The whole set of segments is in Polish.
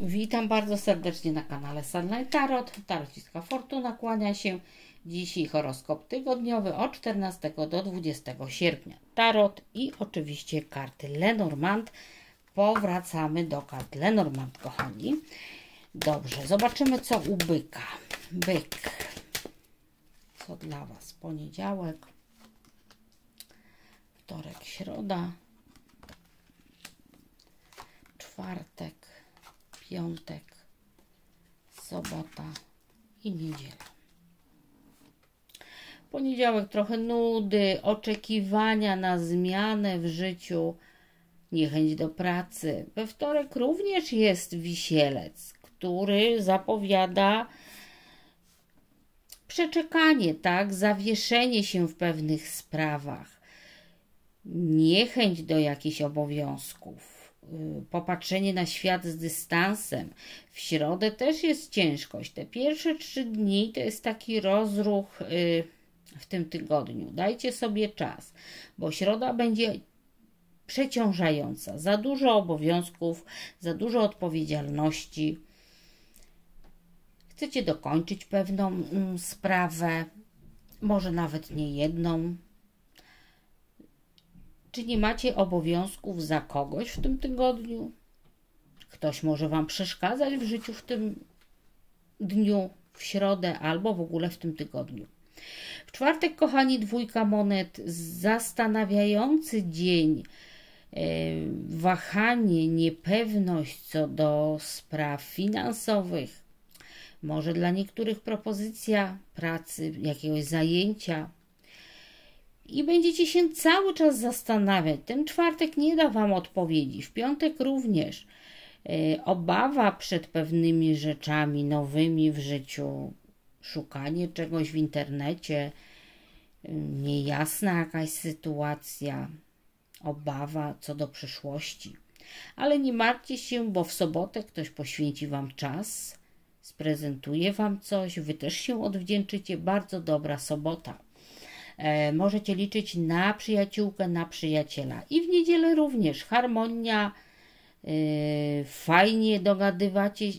Witam bardzo serdecznie na kanale Sunlight Tarot. Tarociska Fortuna kłania się. Dzisiaj horoskop tygodniowy od 14 do 20 sierpnia. Tarot i oczywiście karty Lenormand. Powracamy do kart Lenormand, kochani. Dobrze, zobaczymy co u byka. Byk. Co dla Was? Poniedziałek, wtorek, środa, czwartek, piątek, sobota i niedziela. Poniedziałek trochę nudy, oczekiwania na zmianę w życiu, niechęć do pracy. We wtorek również jest wisielec, który zapowiada przeczekanie, tak, zawieszenie się w pewnych sprawach, niechęć do jakichś obowiązków popatrzenie na świat z dystansem. W środę też jest ciężkość. Te pierwsze trzy dni to jest taki rozruch y, w tym tygodniu. Dajcie sobie czas, bo środa będzie przeciążająca. Za dużo obowiązków, za dużo odpowiedzialności. Chcecie dokończyć pewną mm, sprawę, może nawet nie jedną, czy nie macie obowiązków za kogoś w tym tygodniu? Ktoś może Wam przeszkadzać w życiu w tym dniu, w środę albo w ogóle w tym tygodniu. W czwartek, kochani, dwójka monet, zastanawiający dzień, e, wahanie, niepewność co do spraw finansowych. Może dla niektórych propozycja pracy, jakiegoś zajęcia, i będziecie się cały czas zastanawiać. Ten czwartek nie da Wam odpowiedzi, w piątek również. E, obawa przed pewnymi rzeczami nowymi w życiu, szukanie czegoś w internecie, e, niejasna jakaś sytuacja, obawa co do przyszłości. Ale nie martwcie się, bo w sobotę ktoś poświęci Wam czas, sprezentuje Wam coś, Wy też się odwdzięczycie. Bardzo dobra sobota. E, możecie liczyć na przyjaciółkę, na przyjaciela. I w niedzielę również harmonia, e, fajnie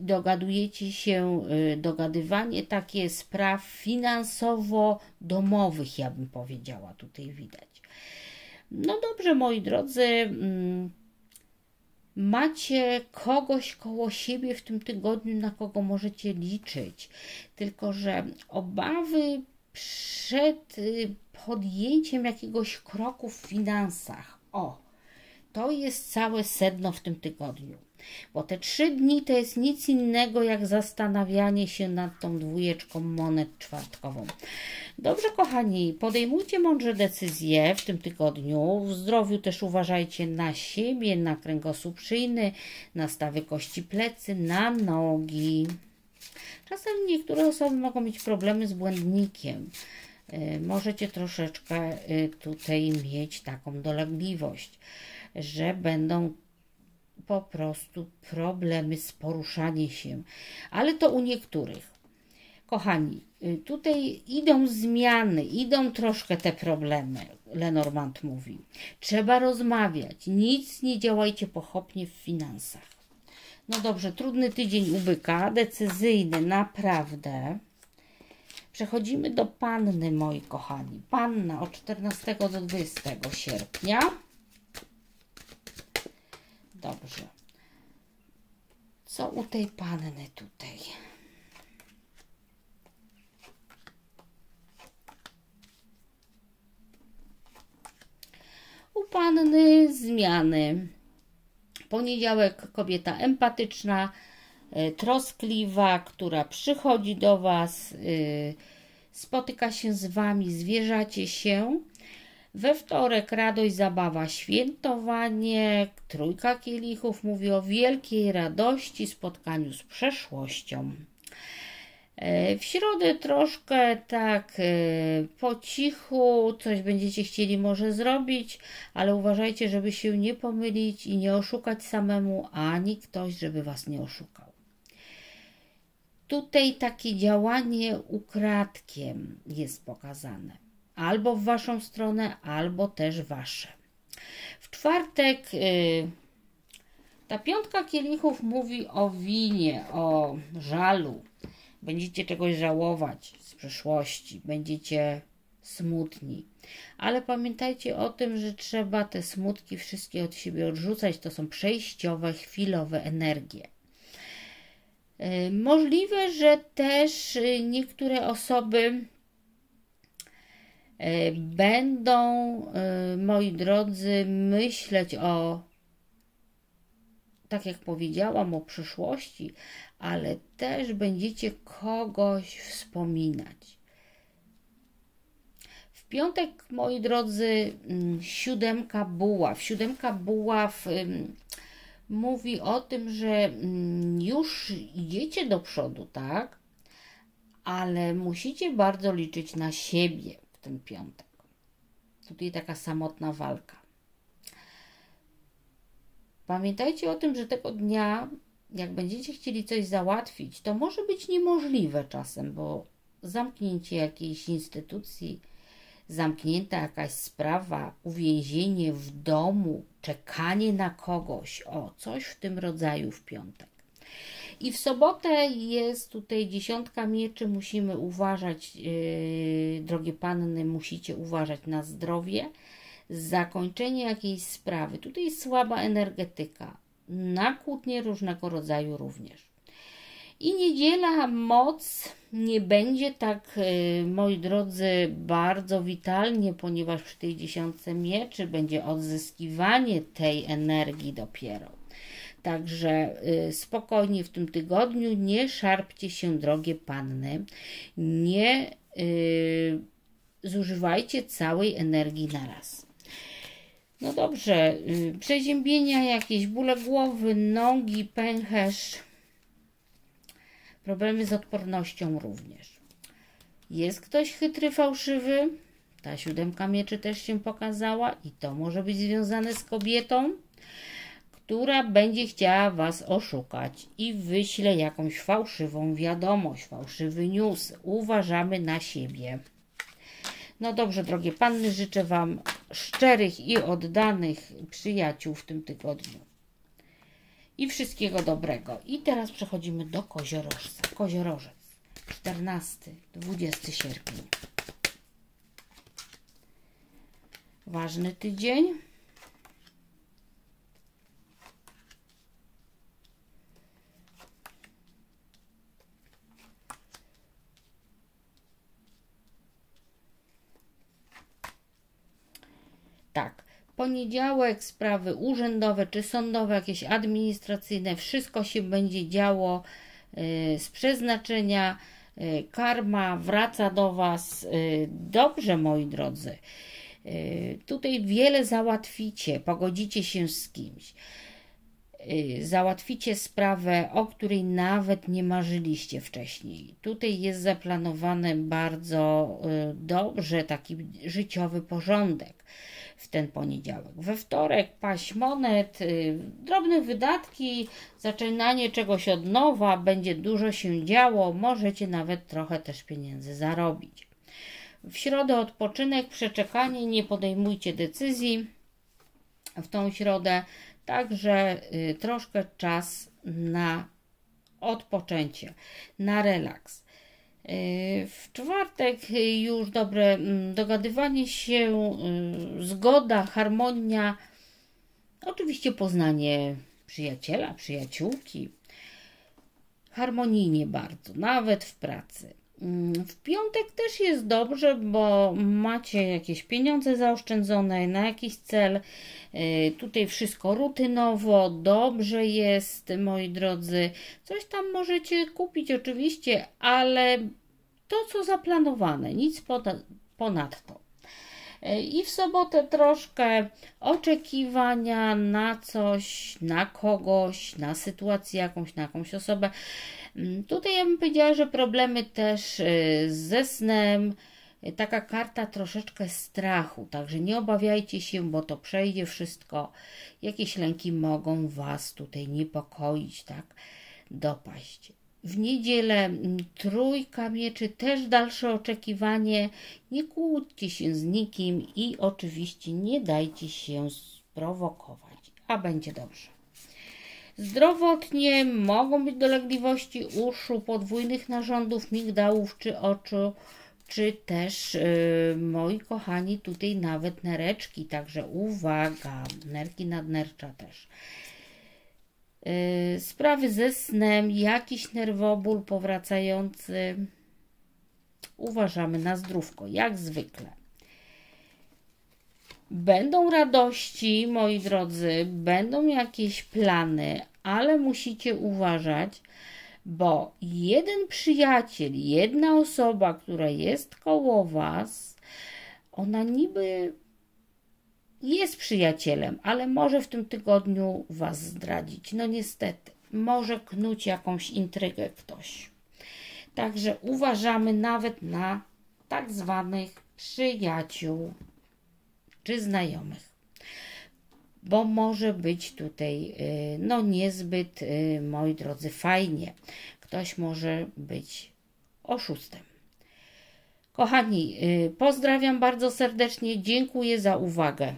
dogadujecie się, e, dogadywanie takie spraw finansowo-domowych, ja bym powiedziała, tutaj widać. No dobrze, moi drodzy, mm, macie kogoś koło siebie w tym tygodniu, na kogo możecie liczyć. Tylko, że obawy przed y, podjęciem jakiegoś kroku w finansach. O, to jest całe sedno w tym tygodniu. Bo te trzy dni to jest nic innego jak zastanawianie się nad tą dwójeczką monet czwartkową. Dobrze, kochani, podejmujcie mądrze decyzje w tym tygodniu. W zdrowiu też uważajcie na siebie, na kręgosłup szyjny, na stawy kości plecy, na nogi. Czasem niektóre osoby mogą mieć problemy z błędnikiem. E, możecie troszeczkę e, tutaj mieć taką dolegliwość, że będą po prostu problemy z poruszaniem się, ale to u niektórych. Kochani, e, tutaj idą zmiany, idą troszkę te problemy, Lenormand mówi. Trzeba rozmawiać, nic nie działajcie pochopnie w finansach. No dobrze, trudny tydzień u byka, decyzyjny, naprawdę. Przechodzimy do panny, moi kochani. Panna od 14 do 20 sierpnia. Dobrze. Co u tej panny tutaj? U panny zmiany Poniedziałek kobieta empatyczna, troskliwa, która przychodzi do Was, e, spotyka się z Wami, zwierzacie się. We wtorek radość, zabawa, świętowanie. Trójka kielichów mówi o wielkiej radości, spotkaniu z przeszłością. E, w środę troszkę tak e, po cichu coś będziecie chcieli może zrobić, ale uważajcie, żeby się nie pomylić i nie oszukać samemu, ani ktoś, żeby was nie oszukał. Tutaj takie działanie ukradkiem jest pokazane. Albo w waszą stronę, albo też wasze. W czwartek yy, Ta piątka kielichów mówi o winie, o żalu. Będziecie czegoś żałować z przeszłości, będziecie smutni. Ale pamiętajcie o tym, że trzeba te smutki wszystkie od siebie odrzucać. To są przejściowe, chwilowe energie. Y, możliwe, że też y, niektóre osoby y, będą, moi drodzy, myśleć o, tak jak powiedziałam, o przyszłości, ale też będziecie kogoś wspominać. W piątek, moi drodzy, mm, siódemka buław. Siódemka buław mówi o tym, że mm, już idziecie do przodu, tak? Ale musicie bardzo liczyć na siebie w ten piątek. Tutaj taka samotna walka. Pamiętajcie o tym, że tego dnia, jak będziecie chcieli coś załatwić, to może być niemożliwe czasem, bo zamknięcie jakiejś instytucji, zamknięta jakaś sprawa, uwięzienie w domu, czekanie na kogoś, o coś w tym rodzaju w piątek. I w sobotę jest tutaj dziesiątka mieczy, musimy uważać, yy, drogie panny, musicie uważać na zdrowie, zakończenie jakiejś sprawy. Tutaj jest słaba energetyka, na kłótnie różnego rodzaju również. I niedziela moc nie będzie tak, y, moi drodzy, bardzo witalnie, ponieważ przy tej dziesiątce mieczy będzie odzyskiwanie tej energii dopiero. Także y, spokojnie w tym tygodniu, nie szarpcie się, drogie panny, nie y, zużywajcie całej energii na raz. No dobrze, y, przeziębienia, jakieś bóle głowy, nogi, pęcherz, Problemy z odpornością również. Jest ktoś chytry, fałszywy? Ta siódemka mieczy też się pokazała i to może być związane z kobietą, która będzie chciała Was oszukać i wyśle jakąś fałszywą wiadomość, fałszywy news. Uważamy na siebie. No dobrze, drogie panny, życzę Wam szczerych i oddanych przyjaciół w tym tygodniu i wszystkiego dobrego. I teraz przechodzimy do koziorożca. Koziorożec, 14-20 sierpnia. Ważny tydzień. Tak, poniedziałek sprawy urzędowe czy sądowe, jakieś administracyjne, wszystko się będzie działo y, z przeznaczenia. Y, karma wraca do Was. Y, dobrze, moi drodzy. Tutaj wiele załatwicie, pogodzicie się z kimś. Załatwicie sprawę, o której nawet nie marzyliście wcześniej. Tutaj jest zaplanowany bardzo dobrze taki życiowy porządek w ten poniedziałek. We wtorek paść monet, y, drobne wydatki, zaczynanie czegoś od nowa, będzie dużo się działo, możecie nawet trochę też pieniędzy zarobić. W środę odpoczynek, przeczekanie, nie podejmujcie decyzji w tą środę, także y, troszkę czas na odpoczęcie, na relaks. Y, w czwartek już dobre mm, dogadywanie się, y, zgoda, harmonia, oczywiście poznanie przyjaciela, przyjaciółki, harmonijnie bardzo, nawet w pracy. Mm, w piątek też jest dobrze, bo macie jakieś pieniądze zaoszczędzone na jakiś cel. Y, tutaj wszystko rutynowo, dobrze jest, moi drodzy. Coś tam możecie kupić oczywiście, ale to, co zaplanowane, nic ponadto. Y, I w sobotę troszkę oczekiwania na coś, na kogoś, na sytuację jakąś, na jakąś osobę. Mm, tutaj ja bym powiedziała, że problemy też y, ze snem, taka karta troszeczkę strachu, także nie obawiajcie się, bo to przejdzie wszystko. Jakieś lęki mogą Was tutaj niepokoić, tak, dopaść. W niedzielę mm, trójka mieczy, też dalsze oczekiwanie. Nie kłóćcie się z nikim i oczywiście nie dajcie się sprowokować, a będzie dobrze. Zdrowotnie mogą być dolegliwości uszu, podwójnych narządów, migdałów czy oczu, czy też, yy, moi kochani, tutaj nawet nereczki, także uwaga, nerki nadnercza też. Yy, sprawy ze snem, jakiś nerwoból powracający, uważamy na zdrówko, jak zwykle. Będą radości, moi drodzy, będą jakieś plany, ale musicie uważać, bo jeden przyjaciel, jedna osoba, która jest koło Was, ona niby jest przyjacielem, ale może w tym tygodniu Was zdradzić. No niestety, może knuć jakąś intrygę ktoś. Także uważamy nawet na tak zwanych przyjaciół czy znajomych. Bo może być tutaj y, no niezbyt, y, moi drodzy, fajnie. Ktoś może być oszustem. Kochani, y, pozdrawiam bardzo serdecznie, dziękuję za uwagę.